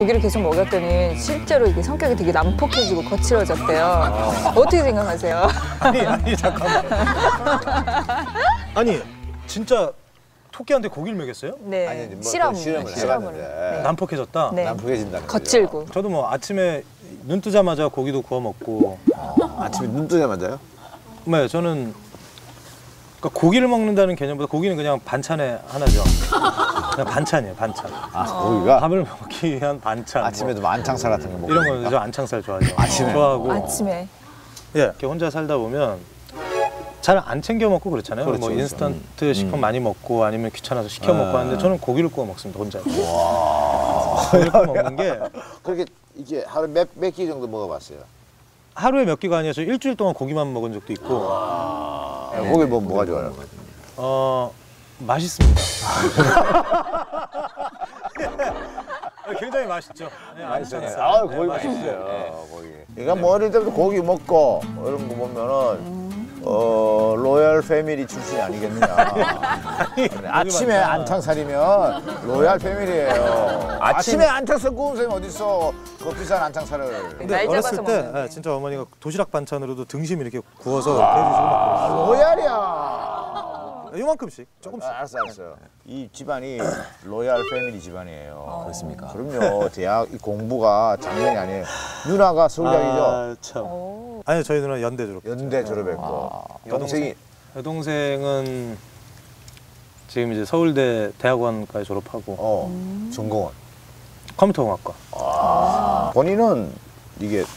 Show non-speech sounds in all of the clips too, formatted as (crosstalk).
고기를 계속 먹였더니 실제로 이게 성격이 되게 난폭해지고 거칠어졌대요. 어떻게 생각하세요? (laughs) 아니 아니 잠깐만. 아니 진짜 토끼한테 고기를 먹였어요? 네, 아니, 뭐 실험을, 실험을 실험을. 해봤는데. 네. 난폭해졌다. 네. 난폭해진다는 거죠. 거칠고. 저도 뭐 아침에 눈 뜨자마자 고기도 구워 먹고. 아침에 눈 뜨자마자요? 네, 저는 그러니까 고기를 먹는다는 개념보다 고기는 그냥 반찬의 하나죠. (laughs) 그냥 반찬이에요, 반찬. 아, 고기가 밥을 먹기 위한 반찬. 아침에도 만창살 같은 거뭐 먹고. 이런 거저 안창살 좋아하죠. 아침에? 좋아하고. 아침에. 예, 이렇게 혼자 살다 보면 잘 안 챙겨 먹고 그렇잖아요. 그렇죠, 뭐 그렇죠. 인스턴트 식품 많이 먹고 아니면 귀찮아서 시켜 먹고 아. 하는데 저는 고기를 구워 먹습니다, 혼자. 고기를 구워 먹는 게 그렇게 이게 하루 몇몇 끼 정도 먹어봤어요. 하루에 몇 끼가 아니라 저 일주일 동안 고기만 먹은 적도 있고 고기 뭐 뭐가 좋아요? 어 맛있습니다. 굉장히 맛있죠. 네, 안창살. 아, 네, 고기 맛있어요. 맛있어요. 고기. 그러니까 뭐 어릴 때부터 고기 먹고 이런 거 보면은 어 royal family 출신이 아니겠느냐. 아침에 많다. 안창살이면 royal family예요. 아침 에 안창살 굽는 사람이 어딨어? 그 비싼 안창살을. 근데 날 어렸을 때 먹는데. 예, 진짜 어머니가 도시락 반찬으로도 등심 이렇게 구워서 이렇게 해주시고 막 royal이야. 그랬어요. 요만큼씩 조금씩. 아, 알았어, 알았어요. 이 집안이 로얄 패밀리 집안이에요. 그렇습니까? 그럼요. 대학 이 공부가 장난이 아니에요. 누나가 서울대학이죠. 아, 참. 오. 아니요, 저희 누나 연대 졸업. 연대 졸업했고 동생이 여동생은 지금 이제 서울대 대학원까지 졸업하고 어 전공원. 컴퓨터공학과. 본인은 이게 (laughs)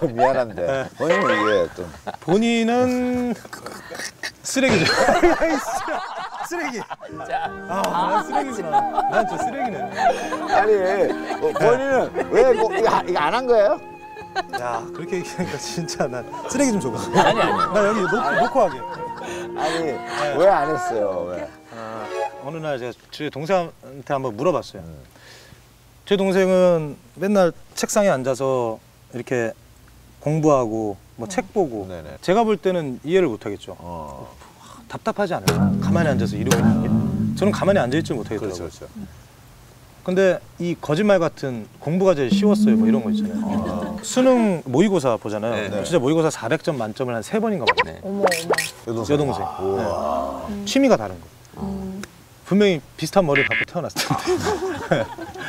좀 미안한데 본인은 이게 좀 본인은 쓰레기죠. (laughs) 쓰레기. 아, 난 쓰레기구나. 난 저 쓰레기네. 아니 어, 본인은 왜 뭐, 이거 안- 이거 안 한 거예요? 야, 그렇게 얘기하니까 진짜 난 쓰레기 좀 줘봐. 아니, 아니. (laughs) 나 여기 놓고, 놓고 하게. 아니 왜 안 했어요? 왜? 아, 어느 날 제가 제 동생한테 한번 물어봤어요. 제 동생은 맨날 책상에 앉아서 이렇게 공부하고 뭐 책 보고 네네. 제가 볼 때는 이해를 못 하겠죠. 어 답답하지 않아요? 가만히 앉아서 이러고 있는 게? 저는 가만히 앉아있지 못하겠더라고요. 그렇죠 그렇죠. 근데 이 거짓말 같은 공부가 제일 쉬웠어요. 뭐 이런 거 있잖아요. 수능 모의고사 보잖아요. 네, 네. 진짜 모의고사 400점 만점을 한 세 번인가. 네. 어머, 어머. 여동생. 여동생. 우와. 네. 취미가 다른 거. 분명히 비슷한 머리를 갖고 태어났을 텐데. (laughs)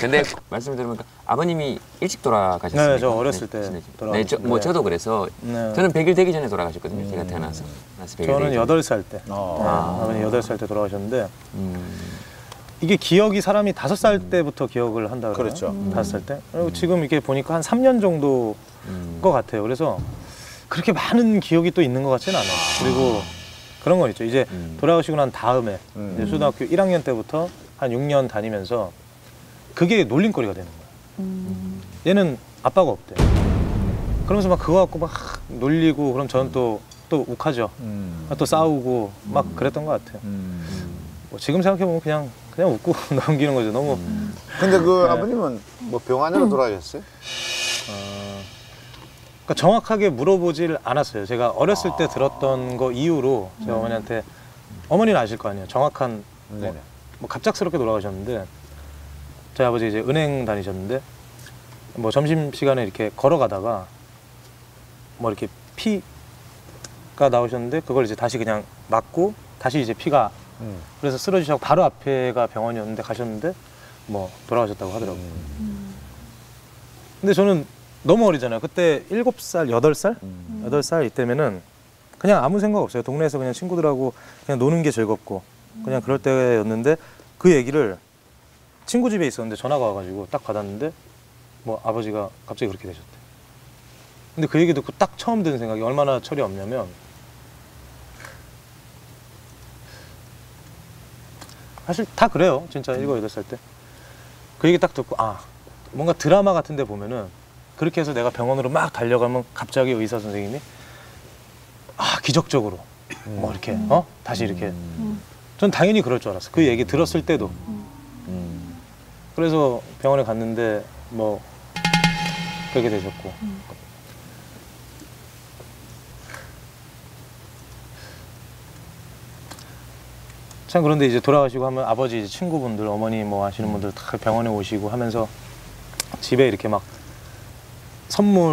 근데 말씀 들으니까 아버님이 일찍 돌아가셨어요. 네, 저 어렸을 때 네, 돌아가셨는데. 저, 뭐 저도 그래서 네. 저는 100일 되기 전에 돌아가셨거든요. 제가 태어나서. 나서 100일 저는 되기 여덟 살 때. 어. 아. 버님 여덟 살때 돌아가셨는데 음, 이게 기억이 사람이 다섯 살 때부터 기억을 한다 그래요. 그렇죠. 다섯 살 때. 그리고 지금 이렇게 보니까 한 3년 정도 음. 것 같아요. 그래서 그렇게 많은 기억이 또 있는 것 같지는 않아요. 그리고 그런 건 있죠. 이제 음. 돌아가시고 난 다음에 음. 이제 초등학교 1학년 때부터 한 6년 다니면서 그게 놀림거리가 되는 거예요. 얘는 아빠가 없대. 그러면서 막 그거 갖고 막 놀리고 그럼 저는 또, 또 욱하죠. 음. 또 싸우고 막 그랬던 것 같아요. 음. 뭐 지금 생각해 보면 그냥, 그냥 웃고 (laughs) 넘기는 거죠. 너무. 근데 그 네. 아버님은 뭐 병안으로 돌아가셨어요? 그러니까 정확하게 물어보질 않았어요. 제가 어렸을 때 들었던 거 이후로 제가 어머니한테 어머니는 아실 거 아니에요. 정확한 뭐. 뭐 갑작스럽게 돌아가셨는데 저희 아버지 이제 은행 다니셨는데 뭐 점심 시간에 이렇게 걸어가다가 뭐 이렇게 피가 나오셨는데 그걸 이제 다시 그냥 맞고 다시 이제 피가 음. 그래서 쓰러지셔서 바로 앞에가 병원이었는데 가셨는데 뭐 돌아가셨다고 하더라고요. 근데 저는 너무 어리잖아요. 그때 일곱 살 여덟 살 음. 여덟 살 이때면은 그냥 아무 생각 없어요. 동네에서 그냥 친구들하고 그냥 노는 게 즐겁고 그냥 그럴 때였는데 그 얘기를 친구 집에 있었는데 전화가 와가지고 딱 받았는데 뭐 아버지가 갑자기 그렇게 되셨대. 근데 그 얘기 듣고 딱 처음 드는 생각이 얼마나 철이 없냐면 사실 다 그래요. 진짜 일곱 여덟 살 때. 그 얘기 딱 듣고 아 뭔가 드라마 같은 데 보면은 그렇게 해서 내가 병원으로 막 달려가면 갑자기 의사 선생님이 아 기적적으로 뭐 이렇게 어 다시 이렇게 전 당연히 그럴 줄 알았어 그 얘기 들었을 때도 음. 그래서 병원에 갔는데 뭐 그렇게 되셨고. 참 그런데 이제 돌아가시고 하면 아버지 친구분들 어머니 뭐 하시는 분들 다 병원에 오시고 하면서 집에 이렇게 막 선물